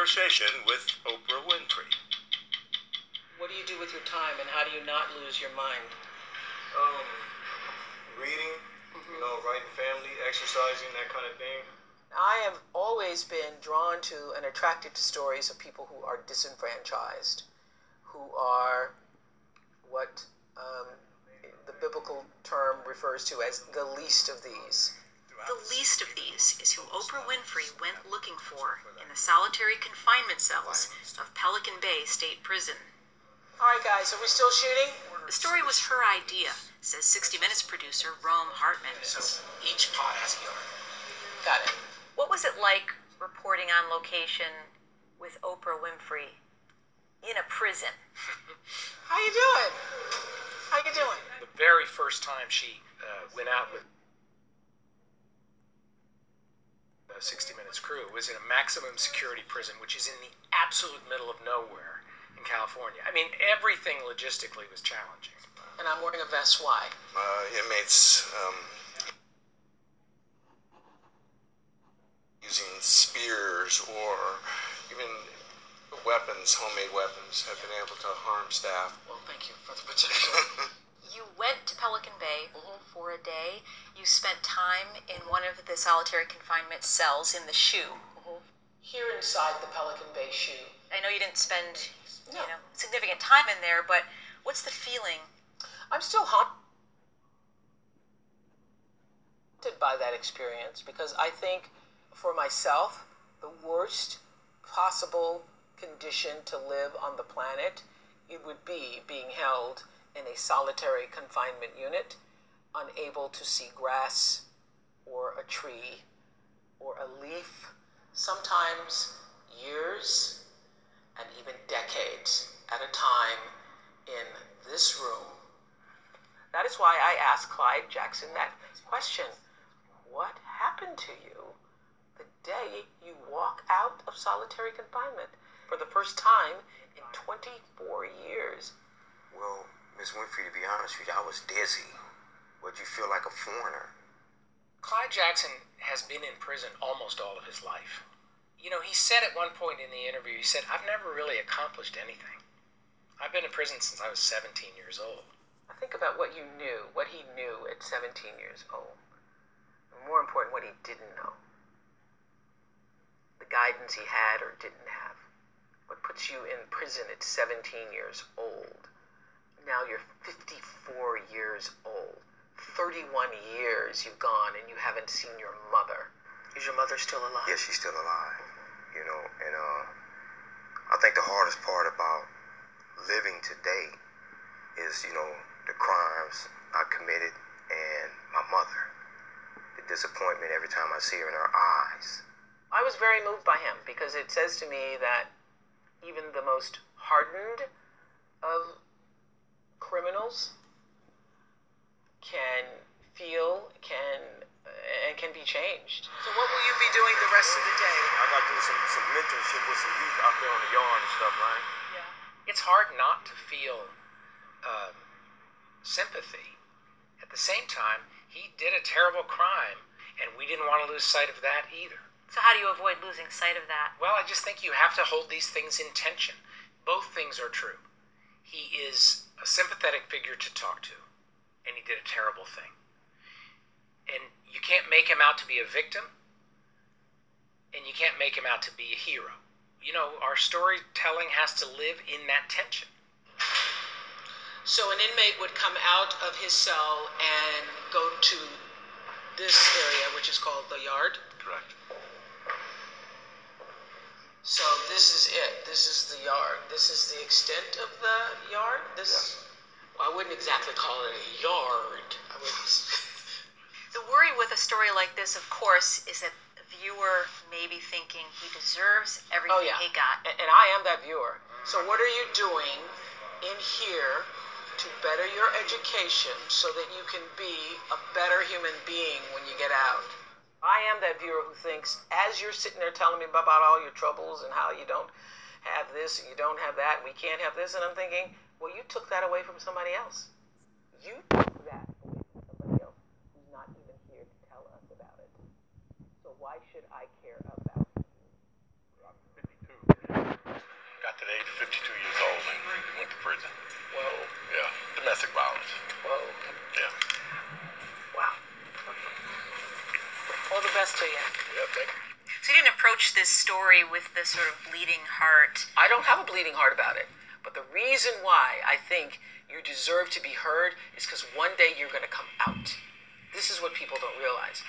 conversation with Oprah Winfrey. What do you do with your time, and how do you not lose your mind? Um, reading, you know, writing family, exercising, that kind of thing. I have always been drawn to and attracted to stories of people who are disenfranchised, who are what um, the biblical term refers to as the least of these. The least of these is who Oprah Winfrey went looking for in the solitary confinement cells of Pelican Bay State Prison. All right, guys, are we still shooting? The story was her idea, says 60 Minutes producer Rome Hartman. So Each pot has a yard. Got it. What was it like reporting on location with Oprah Winfrey in a prison? How you doing? How you doing? The very first time she uh, went out with the 60 Minutes crew was in a maximum security prison, which is in the absolute middle of nowhere in California. I mean, everything logistically was challenging. And I'm wearing a vest. Why? uh, inmates um, using spears or even weapons, homemade weapons, have been able to harm staff. Well, thank you for the protection. You went to Pelican Bay for a day. You spent time in one of the solitary confinement cells in the SHU. Here inside the Pelican Bay SHU. I know you didn't spend, No. you know, significant time in there, but what's the feeling? I'm still haunted by that experience because I think for myself, the worst possible condition to live on the planet, it would be being held in a solitary confinement unit, unable to see grass or a tree or a leaf, sometimes years and even decades at a time in this room. That is why I asked Clyde Jackson that question What happened to you the day you walk out of solitary confinement for the first time in 24 years? Well, Miss Winfrey, to be honest with you, I was dizzy. Would you feel like a foreigner? Clyde Jackson has been in prison almost all of his life. You know, he said at one point in the interview, he said, I've never really accomplished anything. I've been in prison since I was 17 years old. I think about what you knew, what he knew at 17 years old. And more important, what he didn't know. The guidance he had or didn't have. What puts you in prison at 17 years old. Now you're 54 years old. 31 years you've gone and you haven't seen your mother. Is your mother still alive? Yes, she's still alive. You know, and uh, I think the hardest part about living today is, you know, the crimes I committed and my mother. The disappointment every time I see her in her eyes. I was very moved by him because it says to me that even the most hardened of criminals can feel, can and can be changed. So what will you be doing the rest of the day? I got to do some, some mentorship with some youth out there on the yard and stuff, right? Yeah. It's hard not to feel um, sympathy. At the same time, he did a terrible crime, and we didn't want to lose sight of that either. So, how do you avoid losing sight of that? Well, I just think you have to hold these things in tension. Both things are true. He is a sympathetic figure to talk to, and he did a terrible thing. And you can't make him out to be a victim, and you can't make him out to be a hero. You know, our storytelling has to live in that tension. So an inmate would come out of his cell and go to this area, which is called the yard. Correct. So this is it. This is the yard. This is the extent of the yard. This, well, I wouldn't exactly call it a yard. I would. The worry with a story like this, of course, is that the viewer may be thinking he deserves everything Oh yeah, he got. And, and I am that viewer. So what are you doing in here to better your education so that you can be a better human being when you get out? I am that viewer who thinks, as you're sitting there telling me about all your troubles and how you don't have this and you don't have that and we can't have this, and I'm thinking, well, you took that away from somebody else. You took that away from somebody else who's not even here to tell us about it. So why should I care about you? I'm 52. the age of 52 years old and went to prison. Whoa, Yeah, domestic violence. whoa, Yeah. Wow. You. Yeah. So you didn't approach this story with this sort of bleeding heart. I don't have a bleeding heart about it. But the reason why I think you deserve to be heard is because one day you're going to come out. This is what people don't realize.